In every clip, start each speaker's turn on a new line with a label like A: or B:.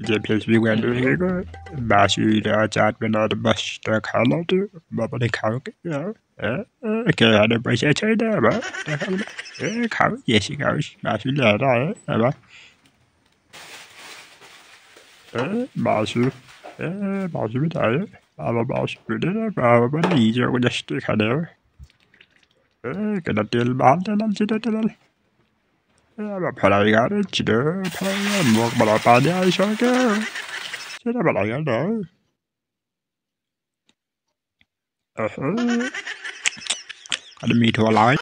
A: Gameplays juga itu juga masih ada chat benar mas tak halal tu, bapa ni kau ke? Ya, ke ada pasal China apa? Tak halal, eh kau, ya si kau masih ada apa? Eh masih, eh masih betul, apa masih betul, apa mana hijau kau jadi kau Eh, kena tilbal dalam situ dalam. Balagare, chile, balagare, balapania, eso que. Será balagare. Ajá. Admit to a lie.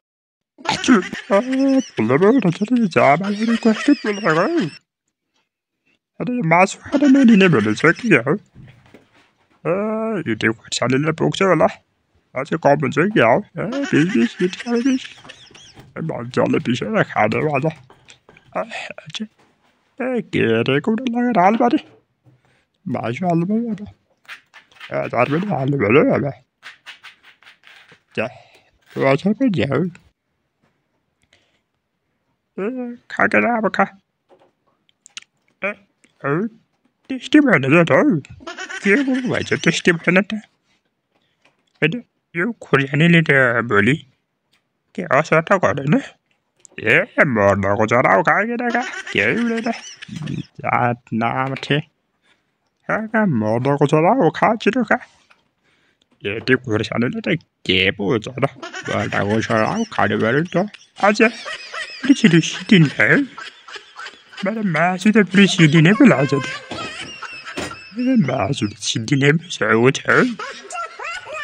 A: Blubber, I tell you, job, I had a question for the way. I didn't mass, I don't know the number, it's like you know. Uh, you do what's on the book, sir, lah. That's a common thing, y'all. Uh, business, it's kind of this. Em bảo cho lên tí sẽ là khá đỡ bạn thôi Geri kumdan al bari. Maaşı al bari. Evet harbiden al bari ama. Ya. Bu açamın ya. Ee, kanka ne yapaka? Evet. Ee, düştüm önüne de. Geri kumdan düştüm önüne de. Hadi. Yok, Koreyaneli de böyle. Ki asata kadar ne? 예, 뭐 너고 저라고 가게 내가 게을르네. 아, 나한테 내가 뭐 너고 저라고 가지러 가. 예, 듣고 그러지 않는데 깨보잖아. 예, 뭐 너고 뭐, 저라고 가려면 또 아재. 브리시를 시딘해. 말은 마수도 브리시딘해 불러줘. 말은 마수도 시딘해 불러줘.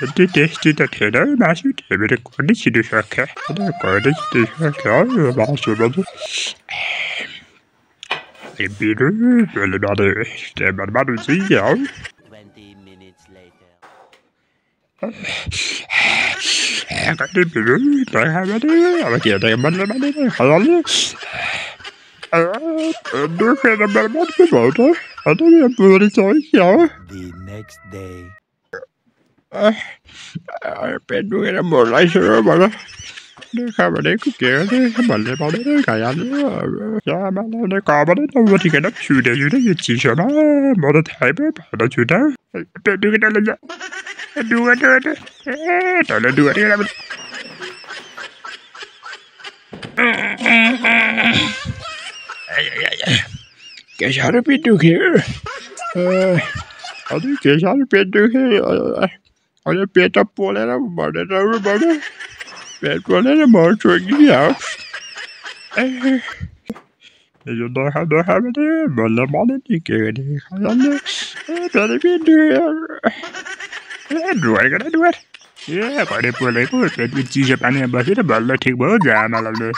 A: ಅದು ಟೇಸ್ಟ್ ಇದೆ ಹೇಳ ಮಾಸು ಬೇರೆ ಕೊಡಿಸಿದು ಸಾಕೆ ಅದು ಕೊಡಿಸಿದು ಸಾಕೆ ಮಾಸು ಬಂದು ಬಿಡು ಬೆಲೆ ನಾನು ಬರ್ಬಾರ್ದು Ik Kan du ik der er, med det? Jeg vet er. jeg mener med det. Kan alle? Du ik bare er, på båten. Jeg tror jeg burde ta en kjær.
B: The next day.
A: Pedro era molestia, ¿verdad? Déjame đấy cứ kìa thế Mình lại bảo đấy đấy cả anh Dạ mà nó nó có ờ, ờ, dạ, bảo đấy Nó thì cái đó chuyện đều như thế Chỉ sợ nó Mà nó thấy bé bảo nó chuyện đó. Đưa cái đó lên dạ Đưa đưa đưa Trời là đưa cái đó mình Kẻ sao nó biết được hiểu. Ờ Ở đây kẻ sao nó biết được hiểu. Ờ, Olha, peta pula era bora, era bora. Peta pula era morto, guiar. Eu dou a dor a ver, bola bola de in ele falando. É para me doer. É doer, cara, doer. É, agora pula aí, pô, que tu die para minha barriga, bola, tem in já, malandro.